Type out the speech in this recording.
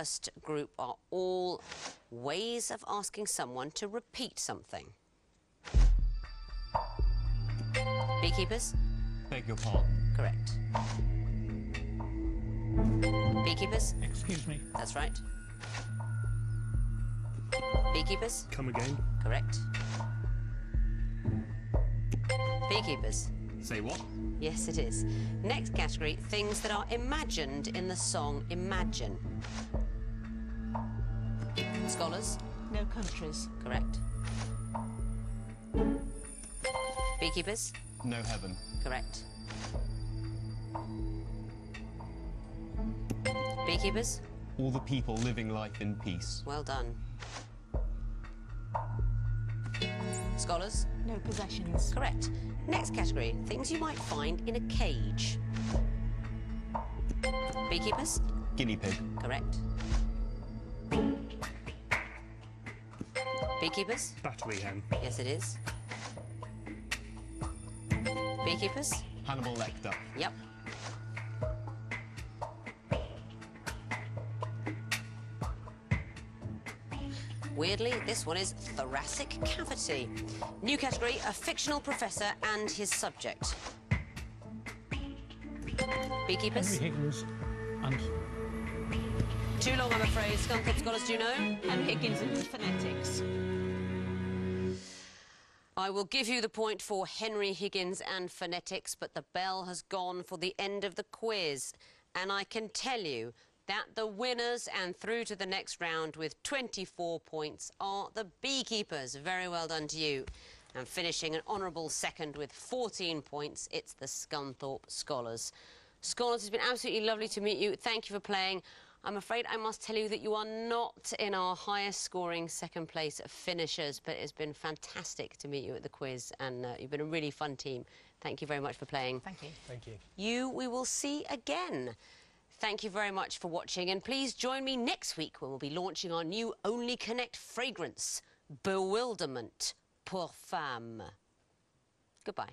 first group are all ways of asking someone to repeat something. Beekeepers? Beg your pardon. Correct. Beekeepers? Excuse me. That's right. Beekeepers? Come again. Correct. Beekeepers? Say what? Yes, it is. Next category things that are imagined in the song Imagine. Scholars? No countries. Correct. Beekeepers? No heaven. Correct. Beekeepers? All the people living life in peace. Well done. Scholars? No possessions. Correct. Next category things you might find in a cage. Beekeepers? Guinea pig. Correct. Beekeepers? Battery hen. Yes, it is. Beekeepers? Hannibal Lecter. Yep. Weirdly, this one is thoracic cavity. New category, a fictional professor and his subject. Beekeepers? Henry Higgins and Too long, I'm afraid. Scunthorpe Scholars, do you know? And Higgins and phonetics. I will give you the point for Henry Higgins and phonetics, but the bell has gone for the end of the quiz. And I can tell you that the winners and through to the next round with 24 points are the beekeepers. Very well done to you. And finishing an honourable second with 14 points, it's the Scunthorpe Scholars. Scholars, it's been absolutely lovely to meet you. Thank you for playing. I'm afraid I must tell you that you are not in our highest scoring second place finishers, but it's been fantastic to meet you at the quiz and uh, you've been a really fun team. Thank you very much for playing. Thank you. thank you. You we will see again. Thank you very much for watching and please join me next week when we'll be launching our new Only Connect fragrance, Bewilderment pour Femme. Goodbye.